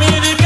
America